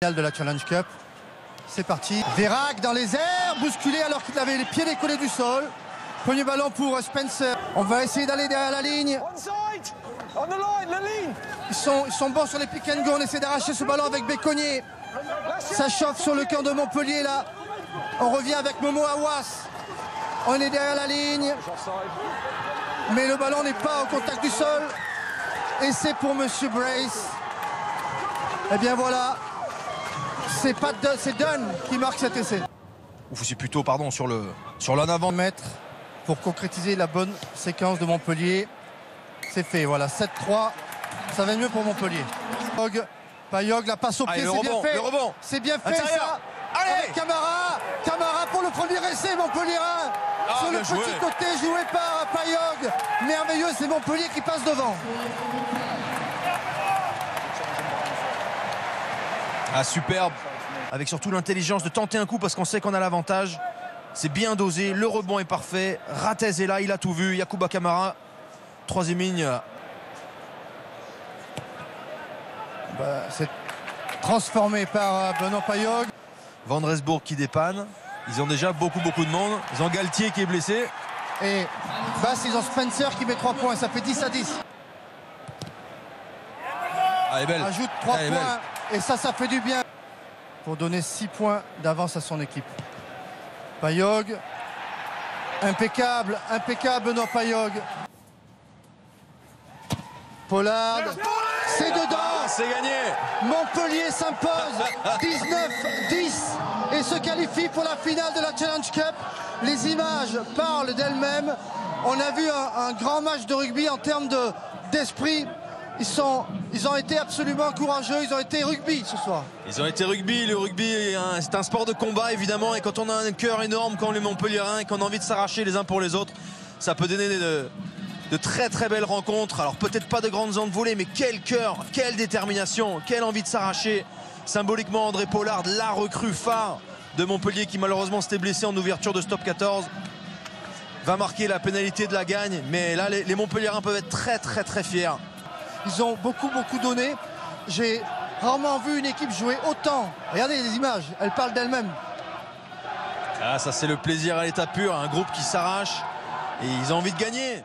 de la Challenge Cup. C'est parti. Vérac dans les airs, bousculé alors qu'il avait les pieds décollés du sol. Premier ballon pour Spencer. On va essayer d'aller derrière la ligne. Ils sont, ils sont bons sur les pick and go. On essaie d'arracher ce ballon avec Béconnier. Ça chauffe sur le camp de Montpellier là. On revient avec Momo Awas. On est derrière la ligne. Mais le ballon n'est pas au contact du sol. Et c'est pour Monsieur Brace. Eh bien voilà. C'est pas Dunn, c'est Dunn qui marque cet essai. Ouf, c'est plutôt, pardon, sur le sur l'en avant. Mètre pour concrétiser la bonne séquence de Montpellier. C'est fait, voilà, 7-3. Ça va mieux pour Montpellier. Payog, Payog, la passe au pied, Allez, le c'est bien fait. le rebond. C'est bien fait Intérieur. ça. Allez. Avec Camara, Camara pour le premier essai, Montpellier 1. Ah, Sur le petit joué. côté joué par Payog. Merveilleux, c'est Montpellier qui passe devant. Ah, superbe. Avec surtout l'intelligence de tenter un coup parce qu'on sait qu'on a l'avantage. C'est bien dosé, le rebond est parfait. Ratez est là, il a tout vu. Yakuba Kamara, troisième ligne. Bah, c'est transformé par euh, Benoît Payog. Van Resbourg qui dépanne. Ils ont déjà beaucoup, beaucoup de monde. Ils ont Galtier qui est blessé. Et Basse, ils ont Spencer qui met 3 points. Ça fait 10 à 10. Ah, elle est belle. Ajoute 3 Elle est points. Et ça, ça fait du bien. Pour donner 6 points d'avance à son équipe. Payog. Impeccable, impeccable Benoît Payog. Pollard. C'est dedans. Ah, c'est gagné. Montpellier s'impose 19-10 et se qualifie pour la finale de la Challenge Cup. Les images parlent d'elles-mêmes. On a vu un, un grand match de rugby en termes de- d'esprit. Ils, ont été absolument courageux, ils ont été rugby ce soir. Ils ont été rugby. Le rugby, c'est un sport de combat, évidemment. Et quand on a un cœur énorme, comme les Montpelliérains, et qu'on a envie de s'arracher les uns pour les autres, ça peut donner de, très très belles rencontres. Alors peut-être pas de grandes ondes volées, mais quel cœur, quelle détermination, quelle envie de s'arracher. Symboliquement, André Pollard, la recrue phare de Montpellier, qui malheureusement s'était blessé en ouverture de stop 14, va marquer la pénalité de la gagne. Mais là, les, les Montpelliérains peuvent être très très très fiers. Ils ont beaucoup, beaucoup donné. J'ai rarement vu une équipe jouer autant. Regardez les images, elles parlent d'elles-mêmes. Ah, ça c'est le plaisir à l'état pur, un groupe qui s'arrache et ils ont envie de gagner.